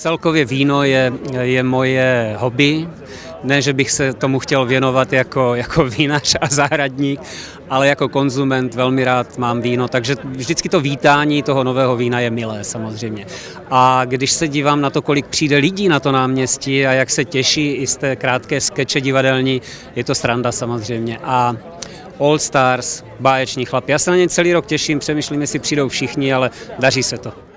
Celkově víno je, je moje hobby. Ne, že bych se tomu chtěl věnovat jako, jako vinař a zahradník, ale jako konzument velmi rád mám víno, takže vždycky to vítání toho nového vína je milé samozřejmě. A když se dívám na to, kolik přijde lidí na to náměstí a jak se těší i z té krátké skeče divadelní, je to sranda samozřejmě. A All Stars, báječní chlap. Já se na ně celý rok těším, přemýšlím, jestli přijdou všichni, ale daří se to.